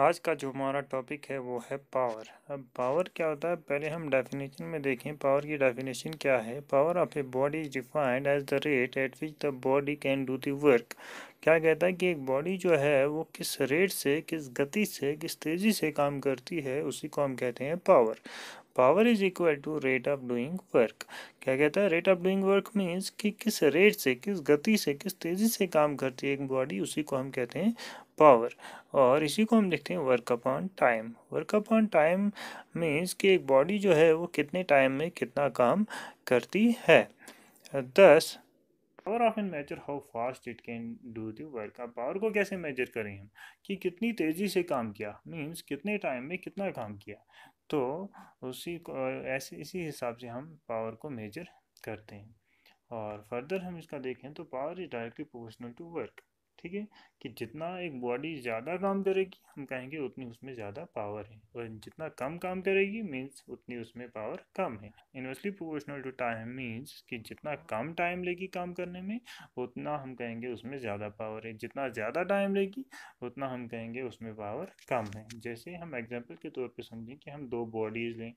आज का जो हमारा टॉपिक है वो है पावर अब पावर क्या होता है? पहले हम डेफिनेशन में देखें पावर की डेफिनेशन क्या है? Power of a body is defined as the rate at which the body can do the work क्या कहता है कि एक बॉडी जो है, वो किस रेट से, किस गति से, किस तेज़ी से काम करती है, उसी को हम कहते हैं power power is equal to rate of doing work क्या कहता है? Rate of doing work means कि किस रेट से, किस गति से, किस तेज़ी से काम करती है एक बॉडी उसी को हम कहते हैं पावर और इसी को हम देखते हैं work upon time work upon time means कि एक बॉडी जो है वो कितने टाइम में कितना काम करती है? दस power of an measure how fast it can do the work अब पावर को कैसे मेजर करें हम? कि कितनी तेज़ी से काम किया? मीन्स कितने टाइम में कितना काम किया? तो उसी को, ऐसे, इसी हिसाब से हम पावर को मेजर करते हैं। और फर्दर हम इसका देखें तो power is directly proportional to work ठीक है, कि जितना एक बॉडी ज़्यादा काम करेगी, हम कहेंगे उतनी उसमें ज़्यादा पावर है। और जितना कम काम करेगी मीन्स उतनी उसमें पावर कम है। Inversely proportional to time means कि जितना कम टाइम लेगी काम करने में, उतना हम कहेंगे उसमें ज़्यादा पावर है। जितना ज़्यादा टाइम लेगी, उतना हम कहेंगे उसमें पावर कम है। जैसे हम एग्ज़ाम्पल के तौर पर समझें कि हम दो बॉडीज़ लें।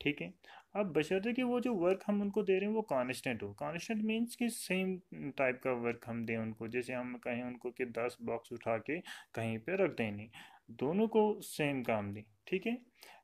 ठीक है? अब बशर्ते कि वो जो वर्क हम उनको दे रहे हैं वो कॉन्स्टेंट हो। कॉन्स्टेंट मीन्स कि सेम टाइप का वर्क हम दें उनको। जैसे हम कहें उनको कि दस बॉक्स उठा के कहीं पे रख दें नहीं। दोनों को सेम काम दें। ठीक है?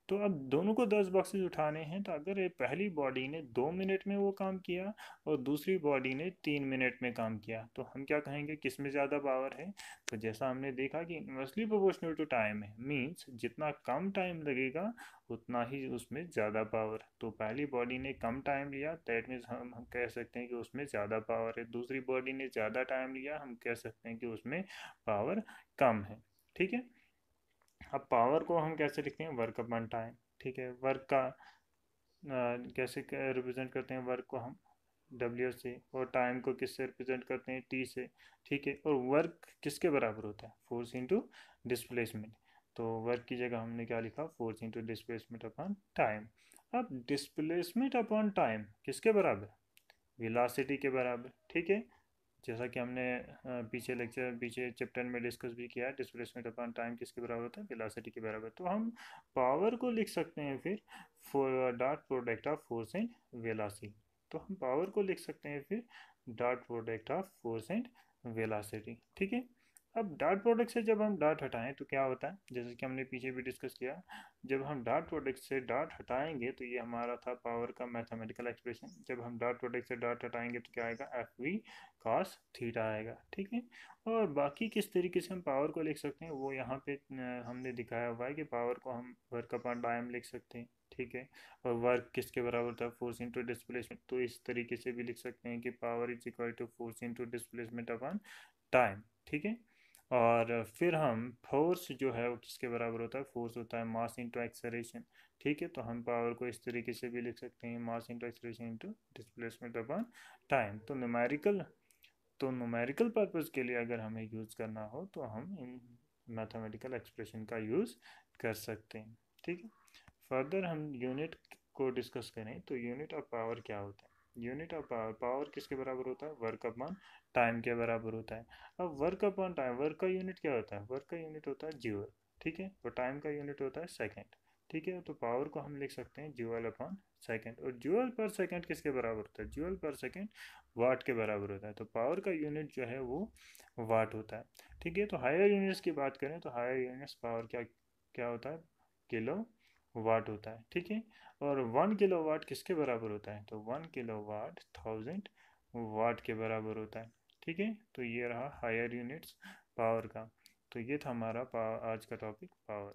तो अब दोनों को दस बॉक्सेस उठाने हैं तो अगर पहली बॉडी ने दो मिनट में वो काम किया और दूसरी बॉडी ने तीन मिनट में काम किया तो हम क्या कहेंगे, किसमें ज़्यादा पावर है? तो जैसा हमने देखा कि इन्वर्सली प्रोपोर्शनल टू टाइम है मीन्स जितना कम टाइम लगेगा, उतना ही उसमें ज़्यादा पावर तो पहली बॉडी ने कम टाइम लिया दैट मीन्स हम हम कह सकते हैं कि उसमें ज़्यादा पावर है। दूसरी बॉडी ने ज़्यादा टाइम लिया, हम कह सकते हैं कि उसमें पावर कम है। ठीक है? अब पावर को हम कैसे लिखते हैं? वर्क अपन टाइम ठीक है? वर्क का आ, कैसे रिप्रेजेंट करते हैं? वर्क को हम डब्ल्यू से और टाइम को किससे रिप्रेजेंट करते हैं? टी से ठीक है? और वर्क किसके बराबर होता है? फोर्स इंटू डिस्प्लेसमेंट तो वर्क की जगह हमने क्या लिखा? Force into displacement upon time अब डिस्प्लेसमेंट अपॉन टाइम किसके बराबर? विलासिटी के बराबर ठीक है? जैसा कि हमने पीछे लेक्चर पीछे चैप्टर में डिस्कस भी किया है डिस्प्लेसमेंट अपन टाइम किसके बराबर होता है? वेलोसिटी के बराबर। तो हम पावर को लिख सकते हैं फिर dot product of force and velocity तो हम पावर को लिख सकते हैं फिर dot product of force and velocity ठीक है? अब डार्ट प्रोडक्ट से जब हम डॉट हटाएँ तो क्या होता है? जैसे कि हमने पीछे भी डिस्कस किया, जब हम डार्ट प्रोडक्ट से डॉट हटाएँगे तो ये हमारा था पावर का मैथमेटिकल एक्सप्रेशन जब हम डार्ट प्रोडक्ट से डॉट हटाएँगे तो क्या आएगा? एफ़ वी कॉस थीटा आएगा, ठीक है? और बाकी किस तरीके से हम पावर को लिख सकते हैं? वो यहाँ पे हमने दिखाया हुआ है कि पावर को हम वर्क अपॉन टाइम लिख सकते हैं, ठीक है? और वर्क किसके बराबर था? फोर्स इंटू डिस्प्लेसमेंट तो इस तरीके से भी लिख सकते हैं कि power is equal to force into displacement upon time ठीक है? और फिर हम फोर्स जो है वो किसके बराबर होता है? फोर्स होता है मास इंटू एक्सरेशन ठीक है तो हम पावर को इस तरीके से भी लिख सकते हैं mass into acceleration into displacement upon time तो न्यूमेरिकल तो न्यूमेरिकल पर्पज़ के लिए अगर हमें यूज़ करना हो तो हम इन मैथमेटिकल एक्सप्रेशन का यूज़ कर सकते हैं। ठीक है फर्दर हम यूनिट को डिस्कस करें तो यूनिट ऑफ़ पावर क्या होता है? यूनिट ऑफ़ पावर पावर किसके बराबर होता है? वर्क अपॉन टाइम के बराबर होता है। अब वर्क अपॉन टाइम, वर्क का यूनिट क्या होता है? वर्क का यूनिट होता है ज्यूअल ठीक है? और टाइम का यूनिट होता है सेकेंड, ठीक है? तो पावर को हम लिख सकते हैं ज्यूअल अपॉन सेकेंड। और ज्यूअल पर सेकेंड किसके बराबर होता है? ज्यूअल पर सेकेंड वाट के बराबर होता है। तो पावर का यूनिट जो है वो वाट होता है, ठीक है? तो हायर यूनिट्स की बात करें तो हायर यूनिट्स पावर क्या क्या होता है? किलो वाट होता है, ठीक है? और वन किलो वाट किसके बराबर होता है? तो one kilowatt thousand watt के बराबर होता है, ठीक है? तो ये रहा हायर यूनिट्स पावर का। तो ये था हमारा आज का टॉपिक पावर